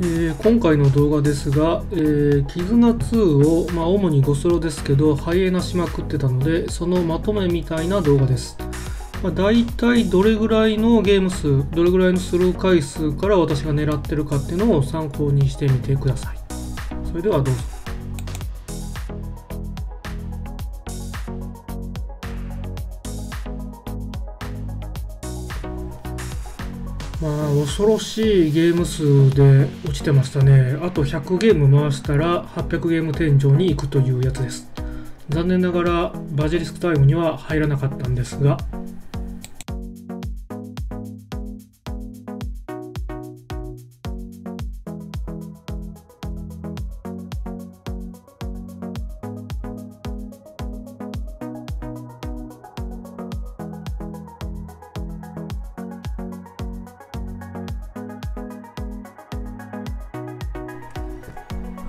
えー今回の動画ですが、えー、絆2を、まあ、主にゴスロですけど、ハイエナしまくってたので、そのまとめみたいな動画です。まあ、大体どれぐらいのゲーム数、どれぐらいのスルー回数から私が狙ってるかっていうのを参考にしてみてください。それではどうぞ。まあ、恐ろしいゲーム数で落ちてましたね。あと100ゲーム回したら800ゲーム天井に行くというやつです。残念ながらバジリスクタイムには入らなかったんですが、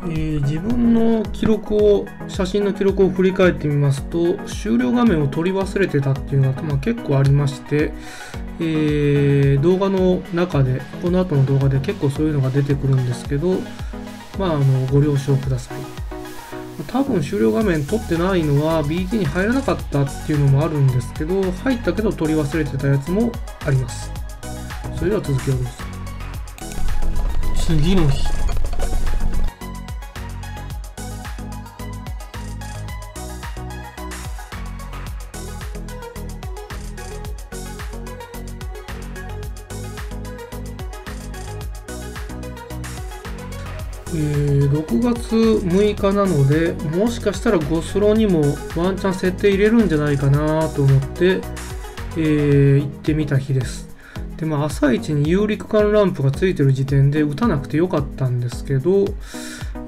えー自分の記録を写真の記録を振り返ってみますと終了画面を撮り忘れてたっていうのが、まあ、結構ありまして、えー動画の中でこの後の動画で結構そういうのが出てくるんですけどまああのご了承ください。多分終了画面撮ってないのは BT に入らなかったっていうのもあるんですけど入ったけど撮り忘れてたやつもあります。それでは続きをどうぞ。次の日。えー6月6日なのでもしかしたらゴスロにもワンチャン設定入れるんじゃないかなと思って、えー行ってみた日です。でまあ朝一に有力感ランプがついてる時点で打たなくてよかったんですけど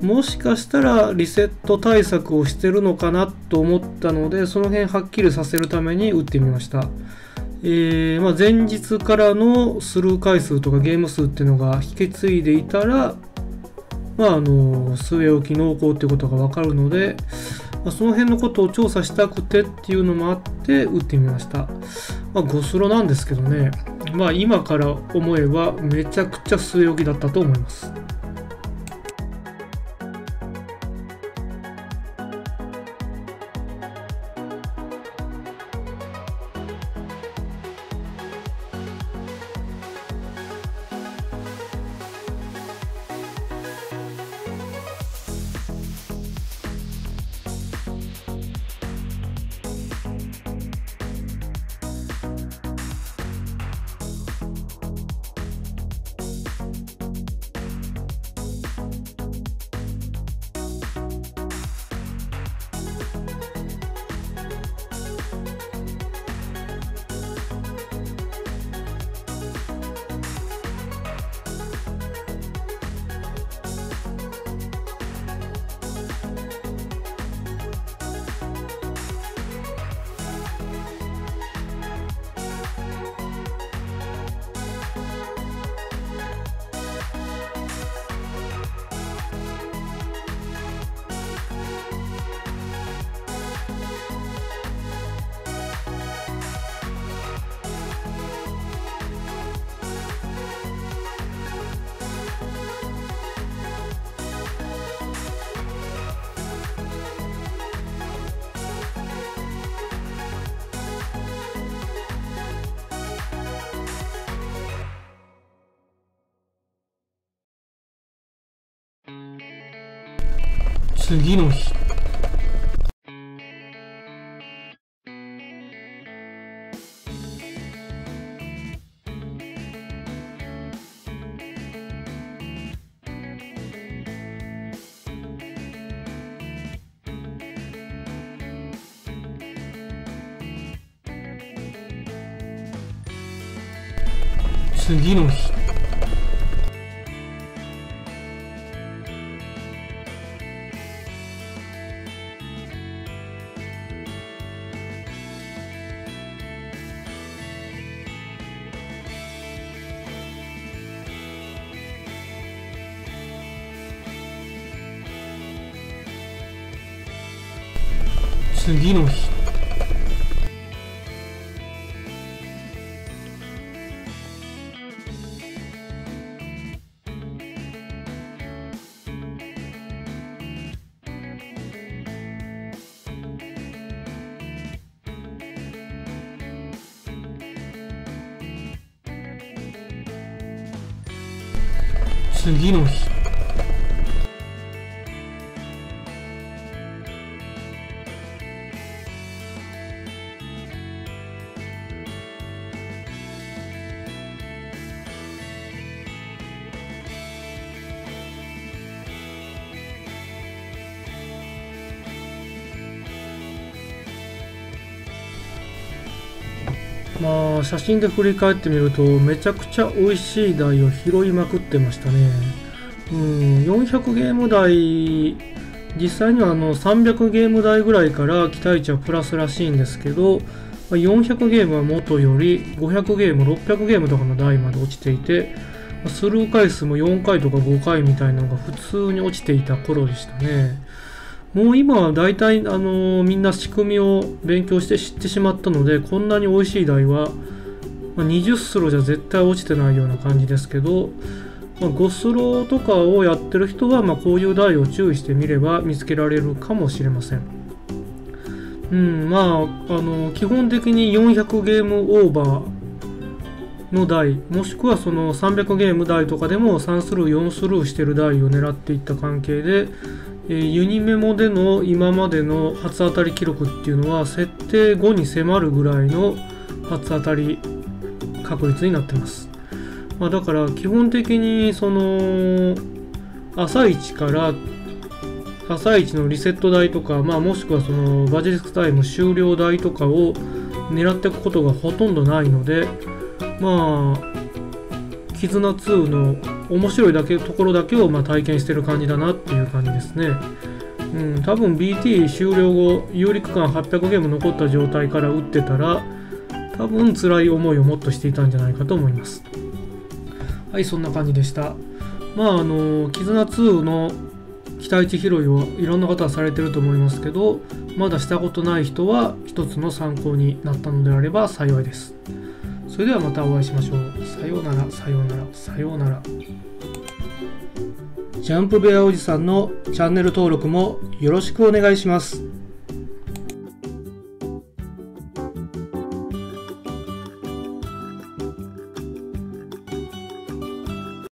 もしかしたらリセット対策をしてるのかなと思ったのでその辺はっきりさせるために打ってみました。えーまあ、前日からのスルー回数とかゲーム数っていうのが引き継いでいたら、まあ、あの据え置き濃厚ってことが分かるので、まあ、その辺のことを調査したくてっていうのもあって打ってみました、まあ、ゴスロなんですけどね、まあ、今から思えばめちゃくちゃ据え置きだったと思います。次の日。次の日。次の日。次の日まあ写真で振り返ってみるとめちゃくちゃ美味しい台を拾いまくってましたね。うん400ゲーム台実際にはあの300ゲーム台ぐらいから期待値はプラスらしいんですけど400ゲームは元より500ゲーム600ゲームとかの台まで落ちていてスルー回数も4回とか5回みたいなのが普通に落ちていた頃でしたね。もう今は大体、あのー、みんな仕組みを勉強して知ってしまったので、こんなに美味しい台は、まあ、20スローじゃ絶対落ちてないような感じですけど、まあ、5スローとかをやってる人は、まあ、こういう台を注意してみれば見つけられるかもしれません。うん、まあ、あの、基本的に400ゲームオーバーの台、もしくはその300ゲーム台とかでも3スルー、4スルーしてる台を狙っていった関係で、えー、ユニメモでの今までの初当たり記録っていうのは設定後に迫るぐらいの初当たり確率になってます。まあ、だから基本的にその朝一から朝一のリセット台とか、まあ、もしくはそのバジリスクタイム終了台とかを狙っていくことがほとんどないのでまあ絆2の面白いだけところだけをま体験してる感じだなっていう感じですね。うん、多分 BT 終了後、有利区間800ゲーム残った状態から打ってたら、多分辛い思いをもっとしていたんじゃないかと思います。はい、そんな感じでした。まあ、あの、絆2の期待値拾いをいろんな方はされてると思いますけど、まだしたことない人は一つの参考になったのであれば幸いです。それではまたお会いしましょう。さようなら、さようなら、さようなら。ジャンプベアおじさんのチャンネル登録もよろしくお願いします。